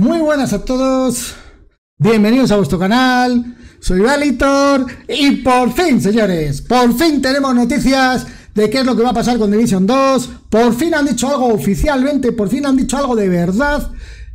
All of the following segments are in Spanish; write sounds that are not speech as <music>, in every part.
Muy buenas a todos. Bienvenidos a vuestro canal. Soy Valitor y por fin, señores, por fin tenemos noticias de qué es lo que va a pasar con Division 2. Por fin han dicho algo oficialmente, por fin han dicho algo de verdad.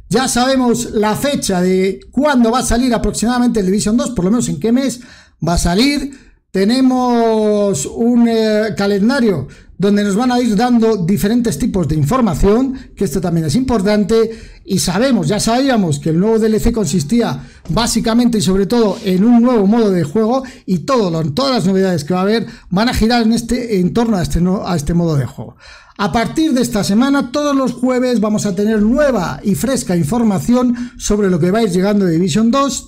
Ya sabemos la fecha de cuándo va a salir aproximadamente el Division 2, por lo menos en qué mes va a salir. Tenemos un eh, calendario donde nos van a ir dando diferentes tipos de información, que esto también es importante, y sabemos, ya sabíamos que el nuevo DLC consistía básicamente y sobre todo en un nuevo modo de juego, y todo todas las novedades que va a haber van a girar en, este, en torno a este, a este modo de juego. A partir de esta semana, todos los jueves vamos a tener nueva y fresca información sobre lo que va a ir llegando de Division 2,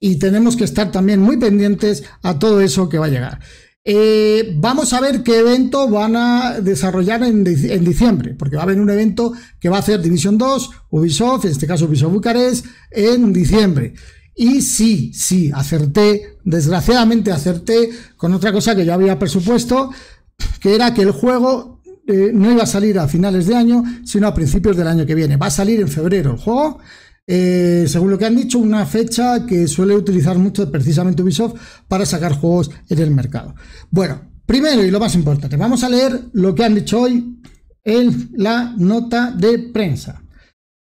y tenemos que estar también muy pendientes a todo eso que va a llegar. Eh, vamos a ver qué evento van a desarrollar en, diciembre, porque va a haber un evento que va a hacer Division 2, Ubisoft, en este caso Ubisoft Bucarest, en diciembre. Y sí, sí, acerté, desgraciadamente acerté con otra cosa que yo había presupuesto, que era que el juego eh, no iba a salir a finales de año, sino a principios del año que viene. Va a salir en febrero el juego. Eh, según lo que han dicho, una fecha que suele utilizar mucho precisamente Ubisoft para sacar juegos en el mercado. Bueno, primero y lo más importante, vamos a leer lo que han dicho hoy en la nota de prensa.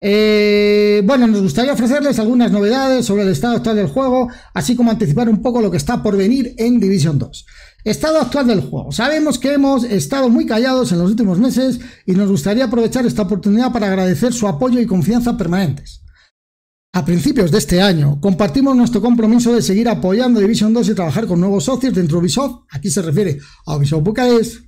Eh, bueno, nos gustaría ofrecerles algunas novedades sobre el estado actual del juego, así como anticipar un poco lo que está por venir en Division 2. Estado actual del juego. Sabemos que hemos estado muy callados en los últimos meses y nos gustaría aprovechar esta oportunidad para agradecer su apoyo y confianza permanentes. A principios de este año compartimos nuestro compromiso de seguir apoyando Division 2 y trabajar con nuevos socios dentro de Ubisoft, aquí se refiere a Ubisoft Bucarest,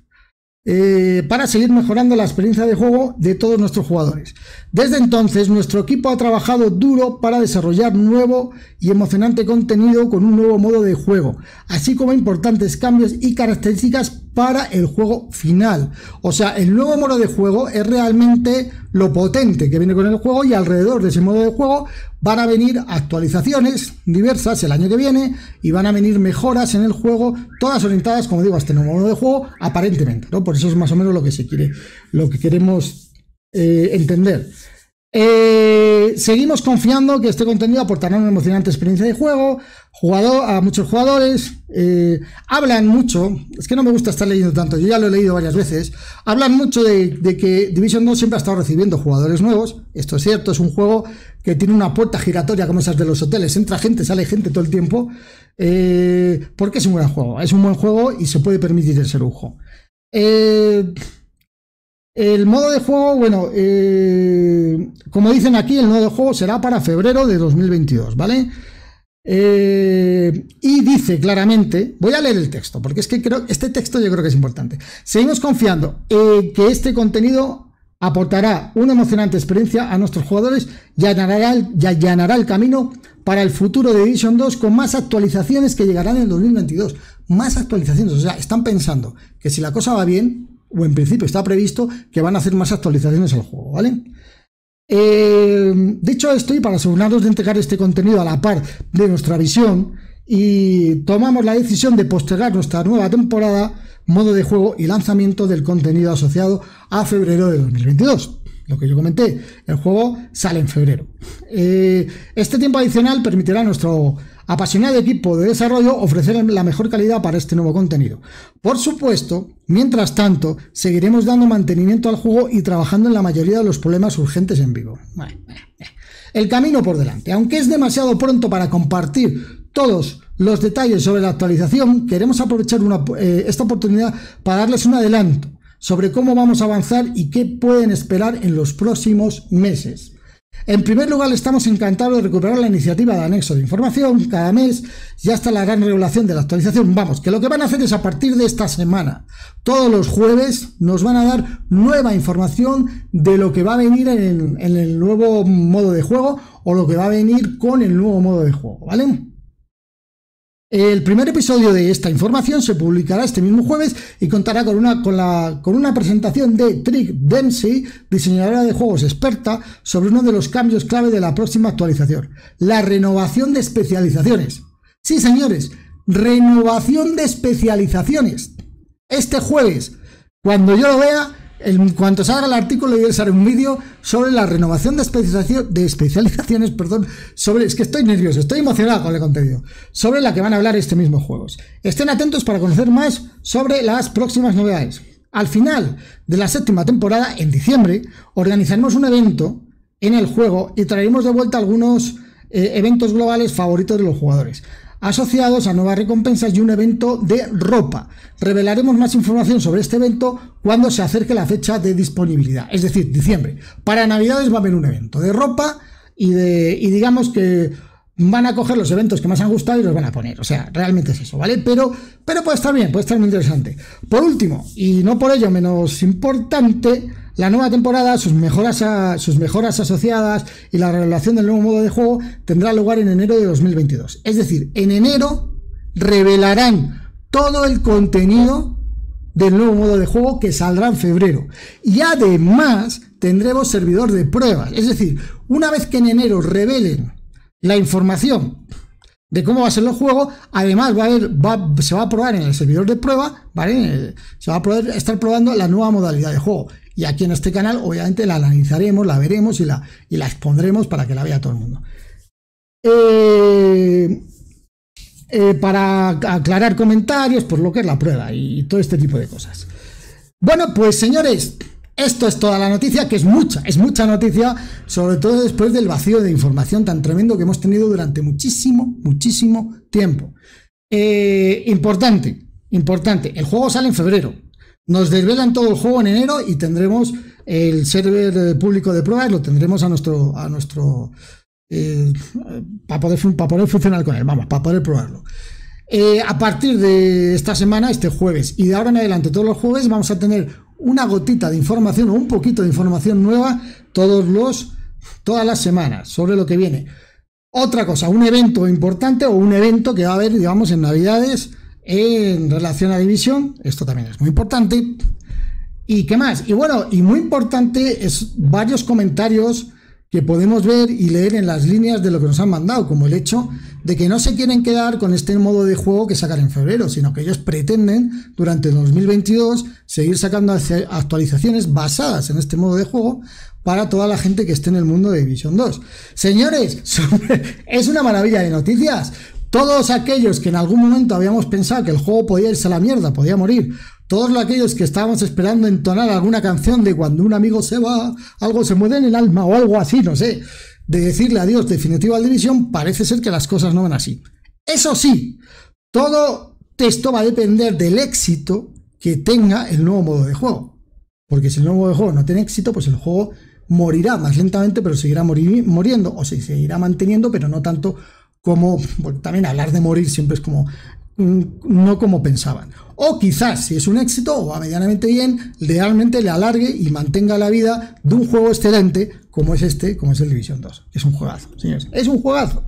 eh, para seguir mejorando la experiencia de juego de todos nuestros jugadores. Desde entonces, nuestro equipo ha trabajado duro para desarrollar nuevo y emocionante contenido con un nuevo modo de juego, así como importantes cambios y características para el juego final. O sea, el nuevo modo de juego es realmente lo potente que viene con el juego y alrededor de ese modo de juego van a venir actualizaciones diversas el año que viene y van a venir mejoras en el juego, todas orientadas, como digo, a este nuevo modo de juego, aparentemente, ¿no? Por eso es más o menos lo que se quiere, lo que queremos eh, entender. Eh, seguimos confiando que este contenido aportará una emocionante experiencia de juego jugador, a muchos jugadores. Eh, hablan mucho, es que no me gusta estar leyendo tanto, yo ya lo he leído varias veces. Hablan mucho de, que Division 2 siempre ha estado recibiendo jugadores nuevos. Esto es cierto, es un juego que tiene una puerta giratoria como esas de los hoteles. Entra gente, sale gente todo el tiempo. Eh, porque es un buen juego, es un buen juego y se puede permitir ese lujo. Eh, el modo de juego, bueno, eh, como dicen aquí, el modo de juego será para febrero de 2022, ¿vale? Eh, y dice claramente, voy a leer el texto, porque es que creo, este texto yo creo que es importante. Seguimos confiando en que este contenido aportará una emocionante experiencia a nuestros jugadores y allanará, el, camino para el futuro de Division 2 con más actualizaciones que llegarán en 2022. Más actualizaciones, o sea, están pensando que si la cosa va bien, o en principio está previsto que van a hacer más actualizaciones al juego, ¿vale? Eh, dicho esto, y para asegurarnos de entregar este contenido a la par de nuestra visión, y tomamos la decisión de postergar nuestra nueva temporada, modo de juego y lanzamiento del contenido asociado a febrero de 2022. Lo que yo comenté, el juego sale en febrero. Eh, este tiempo adicional permitirá a nuestro apasionado equipo de desarrollo ofrecer la mejor calidad para este nuevo contenido. Por supuesto, mientras tanto, seguiremos dando mantenimiento al juego y trabajando en la mayoría de los problemas urgentes en vivo. El camino por delante. Aunque es demasiado pronto para compartir todos los detalles sobre la actualización, queremos aprovechar eh, esta oportunidad para darles un adelanto sobre cómo vamos a avanzar y qué pueden esperar en los próximos meses. En primer lugar, estamos encantados de recuperar la iniciativa de anexo de información cada mes y hasta la gran regulación de la actualización. Vamos, que lo que van a hacer es a partir de esta semana, todos los jueves nos van a dar nueva información de lo que va a venir en, en el nuevo modo de juego o lo que va a venir con el nuevo modo de juego, ¿vale? El primer episodio de esta información se publicará este mismo jueves y contará con una, con la, con una presentación de Trick Dempsey, diseñadora de juegos experta, sobre uno de los cambios clave de la próxima actualización, la renovación de especializaciones. Sí, señores, renovación de especializaciones. Este jueves, cuando yo lo vea, En cuanto salga el artículo, voy a hacer un vídeo sobre la renovación de, de especializaciones, <laughs> perdón, sobre, es que estoy nervioso, estoy emocionado con el contenido, sobre la que van a hablar este mismo juegos. Estén atentos para conocer más sobre las próximas novedades. Al final de la séptima temporada, en diciembre, organizaremos un evento en el juego y traeremos de vuelta algunos eh, eventos globales favoritos de los jugadores asociados a nuevas recompensas y un evento de ropa. Revelaremos más información sobre este evento cuando se acerque la fecha de disponibilidad, es decir, diciembre. Para Navidades va a haber un evento de ropa y, de, y digamos que van a coger los eventos que más han gustado y los van a poner. O sea, realmente es eso, ¿vale? Pero, pero puede estar bien, puede estar muy interesante. Por último, y no por ello menos importante, la nueva temporada, sus mejoras, asociadas y la revelación del nuevo modo de juego tendrá lugar en enero de 2022. Es decir, en enero revelarán todo el contenido del nuevo modo de juego que saldrá en febrero. Y además tendremos servidor de pruebas. Es decir, una vez que en enero revelen la información de cómo va a ser el juego, además va a haber, se va a probar en el servidor de prueba, ¿vale? Se va a poder estar probando la nueva modalidad de juego. Y aquí en este canal, obviamente, la analizaremos, la veremos y la, y la expondremos para que la vea todo el mundo. Eh, eh, para aclarar comentarios por lo que es la prueba y todo este tipo de cosas. Bueno, pues señores, esto es toda la noticia, que es mucha, es mucha noticia, sobre todo después del vacío de información tan tremendo que hemos tenido durante muchísimo, muchísimo tiempo. Eh, importante, importante, el juego sale en febrero, nos desvelan todo el juego en enero y tendremos el server público de pruebas, lo tendremos a nuestro, a nuestro eh, para, poder, para poder funcionar con él, vamos, para poder probarlo. Eh, a partir de esta semana, este jueves, y de ahora en adelante, todos los jueves, vamos a tener una gotita de información o un poquito de información nueva todos los, todas las semanas sobre lo que viene. Otra cosa, un evento importante o un evento que va a haber, digamos, en Navidades en relación a división, esto también es muy importante. ¿Y qué más? Y bueno, y muy importante es varios comentarios que podemos ver y leer en las líneas de lo que nos han mandado, como el hecho de que no se quieren quedar con este modo de juego que sacan en febrero, sino que ellos pretenden durante 2022 seguir sacando actualizaciones basadas en este modo de juego para toda la gente que esté en el mundo de División 2. Señores, <laughs> es una maravilla de noticias, todos aquellos que en algún momento habíamos pensado que el juego podía irse a la mierda, podía morir, todos aquellos que estábamos esperando entonar alguna canción de cuando un amigo se va, algo se mueve en el alma o algo así, no sé, de decirle adiós definitiva al división, parece ser que las cosas no van así. Eso sí, todo esto va a depender del éxito que tenga el nuevo modo de juego. Porque si el nuevo modo de juego no tiene éxito, pues el juego morirá más lentamente, pero seguirá muriendo, o se seguirá manteniendo, pero no tanto como, también hablar de morir siempre es como, mm, no como pensaban. O quizás, si es un éxito o va medianamente bien, realmente le alargue y mantenga la vida de un juego excelente como es este, como es el Division 2. Es un juegazo, señores. Es un juegazo.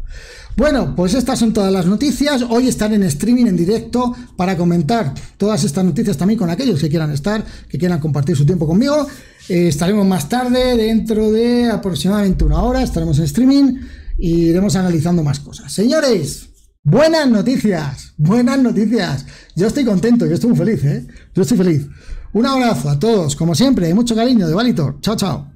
Bueno, pues estas son todas las noticias. Hoy están en streaming, en directo, para comentar todas estas noticias también con aquellos que quieran estar, que quieran compartir su tiempo conmigo. Eh, estaremos más tarde, dentro de aproximadamente una hora, estaremos en streaming y iremos analizando más cosas. Señores, buenas noticias, buenas noticias. Yo estoy contento, yo estoy muy feliz, ¿eh? Yo estoy feliz. Un abrazo a todos, como siempre, mucho cariño de Valitor. Chao, chao.